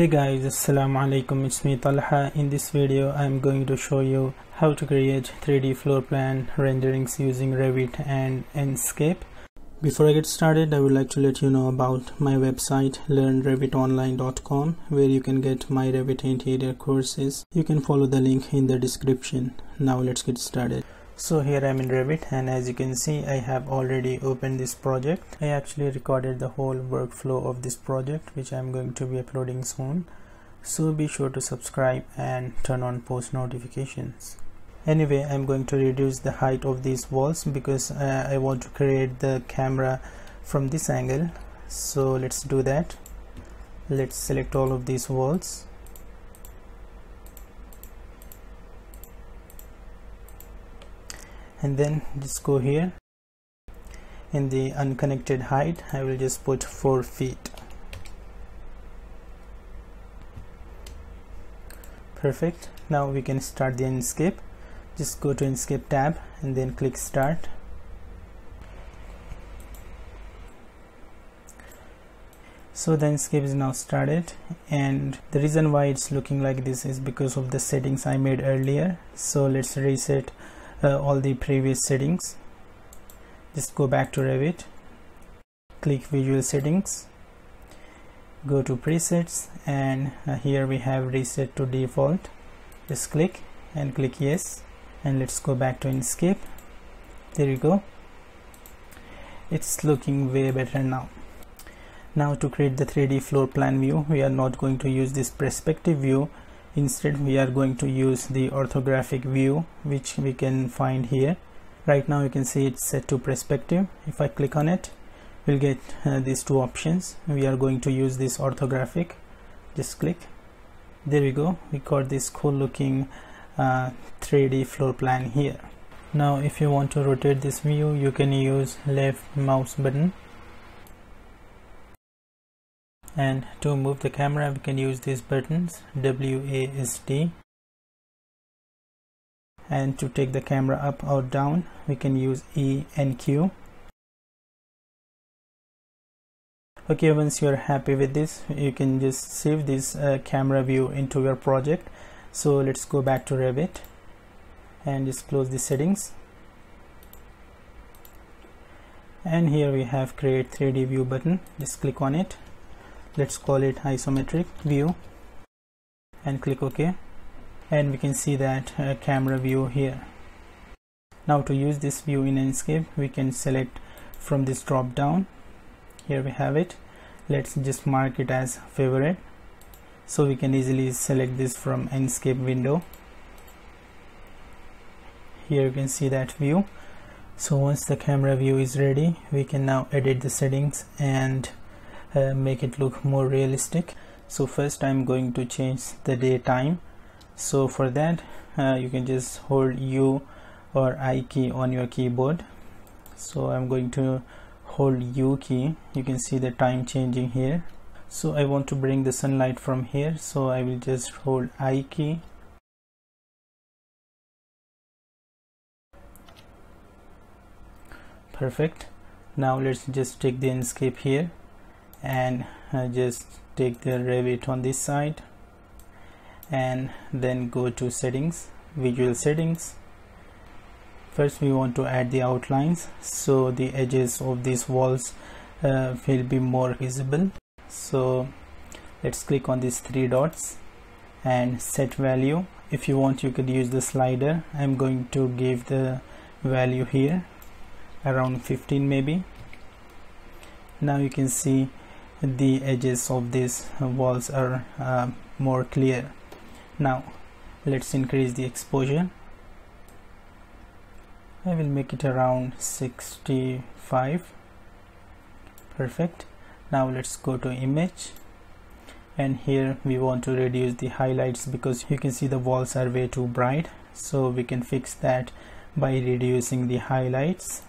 Hey guys, Assalamu alaikum, it's me Talha. In this video, I'm going to show you how to create 3D floor plan renderings using Revit and Enscape. Before I get started, I would like to let you know about my website learnrevitonline.com where you can get my Revit interior courses. You can follow the link in the description. Now let's get started so here I'm in Revit and as you can see I have already opened this project. I actually recorded the whole workflow of this project which I'm going to be uploading soon. So be sure to subscribe and turn on post notifications. Anyway I'm going to reduce the height of these walls because uh, I want to create the camera from this angle. So let's do that. Let's select all of these walls and then just go here. In the unconnected height I will just put 4 feet. Perfect. Now we can start the Enscape just go to Enscape tab and then click start. So the Enscape is now started. And the reason why it's looking like this is because of the settings I made earlier. So let's reset uh, all the previous settings. Just go back to Revit click visual settings go to presets and uh, here we have reset to default. Just click and click yes and let's go back to Enscape there you go. It's looking way better now. Now to create the 3d floor plan view we are not going to use this perspective view instead we are going to use the orthographic view which we can find here. Right now you can see it's set to perspective. If I click on it we'll get uh, these two options. We are going to use this orthographic. Just click. There we go. We got this cool looking uh, 3d floor plan here. Now if you want to rotate this view you can use left mouse button and to move the camera we can use these buttons WASD and to take the camera up or down we can use E and Q. Okay once you're happy with this you can just save this uh, camera view into your project. So let's go back to Revit and just close the settings. And here we have create 3d view button. Just click on it let's call it isometric view and click OK. And we can see that uh, camera view here. Now to use this view in Enscape we can select from this drop down. Here we have it. Let's just mark it as favorite. So we can easily select this from Enscape window. Here you can see that view. So once the camera view is ready we can now edit the settings and uh, make it look more realistic. So first I'm going to change the day time. So for that uh, you can just hold U or I key on your keyboard. So I'm going to hold U key. You can see the time changing here. So I want to bring the sunlight from here. So I will just hold I key. Perfect. Now let's just take the Enscape here and uh, just take the Revit on this side and then go to settings visual settings. First we want to add the outlines so the edges of these walls uh, will be more visible. So let's click on these three dots and set value. If you want you could use the slider. I'm going to give the value here around 15 maybe. Now you can see the edges of these walls are uh, more clear. Now let's increase the exposure. I will make it around 65 perfect. Now let's go to image. And here we want to reduce the highlights because you can see the walls are way too bright. So we can fix that by reducing the highlights.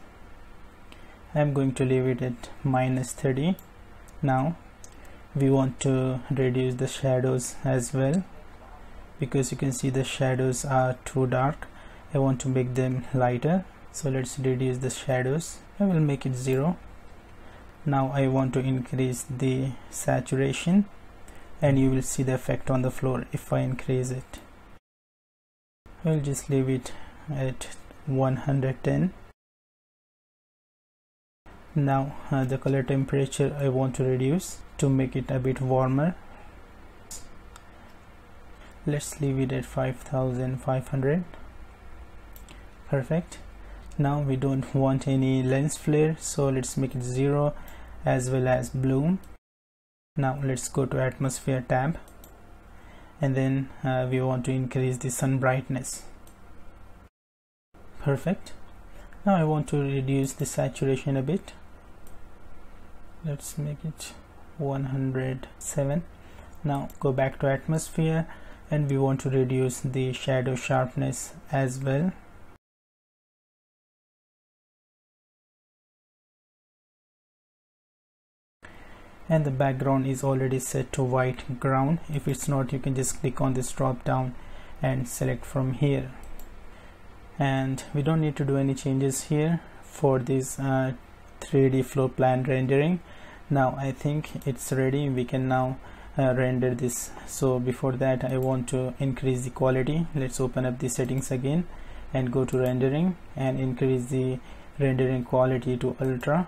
I'm going to leave it at minus 30 now. We want to reduce the shadows as well because you can see the shadows are too dark. I want to make them lighter so let's reduce the shadows. I will make it zero. Now I want to increase the saturation and you will see the effect on the floor if I increase it. I'll just leave it at 110 now uh, the color temperature I want to reduce to make it a bit warmer. Let's leave it at 5500 perfect. Now we don't want any lens flare so let's make it zero as well as bloom now let's go to atmosphere tab. And then uh, we want to increase the sun brightness. Perfect. Now I want to reduce the saturation a bit let's make it 107 now go back to atmosphere and we want to reduce the shadow sharpness as well. And the background is already set to white ground. If it's not you can just click on this drop down and select from here. And we don't need to do any changes here for this uh, 3d floor plan rendering. Now I think it's ready. We can now uh, render this. So before that I want to increase the quality. Let's open up the settings again and go to rendering and increase the rendering quality to ultra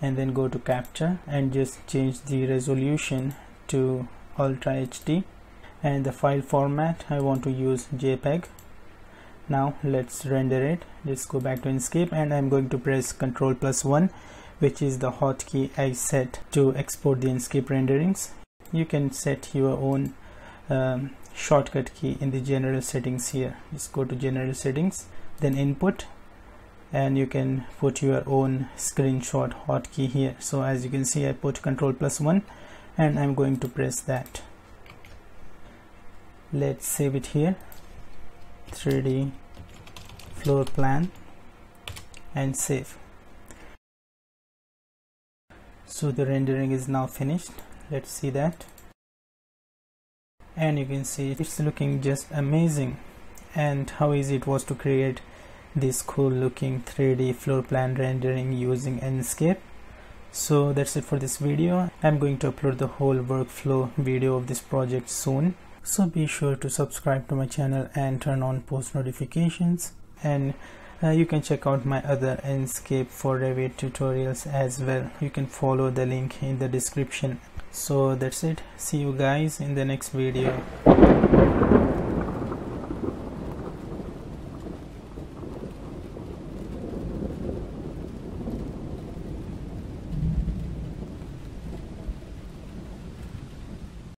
and then go to capture and just change the resolution to ultra HD and the file format I want to use JPEG now let's render it. Let's go back to Enscape and I'm going to press ctrl plus 1 which is the hotkey I set to export the Enscape renderings. You can set your own um, shortcut key in the general settings here. Just go to general settings then input and you can put your own screenshot hotkey here. So as you can see I put control plus one and I'm going to press that. Let's save it here 3d floor plan and save. So the rendering is now finished. Let's see that. And you can see it's looking just amazing. And how easy it was to create this cool looking 3d floor plan rendering using Enscape so that's it for this video. I'm going to upload the whole workflow video of this project soon so be sure to subscribe to my channel and turn on post notifications. And uh, you can check out my other Enscape for Revit tutorials as well. You can follow the link in the description. So that's it. See you guys in the next video